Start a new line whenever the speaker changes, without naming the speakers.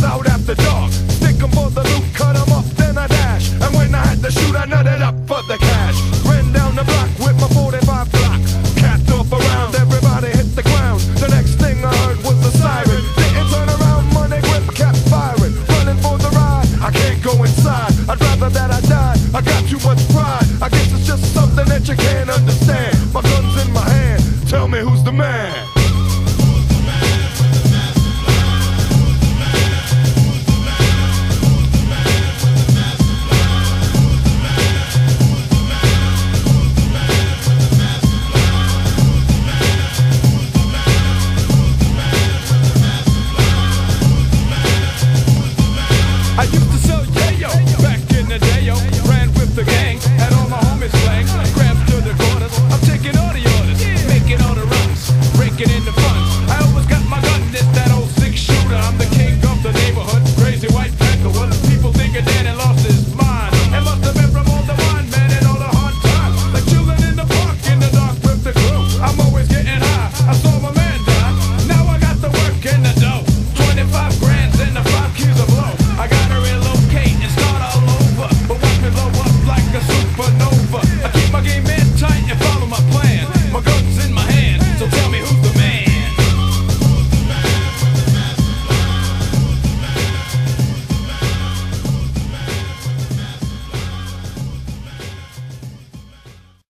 was out after dark. Stick 'em for the loop, cut 'em off,
then
I dash. And when I had to shoot, I nutted up for the cash.
Ran
down the block with my 45 block. capped off around, everybody hit the ground. The next thing I heard
was
the siren.
Didn't
turn around, money grip
kept
firing. Running for the ride, I can't go inside. I'd rather that I die. I got too much pride. I guess it's just something that you can't understand. My gun's in my hand, tell me who's the man.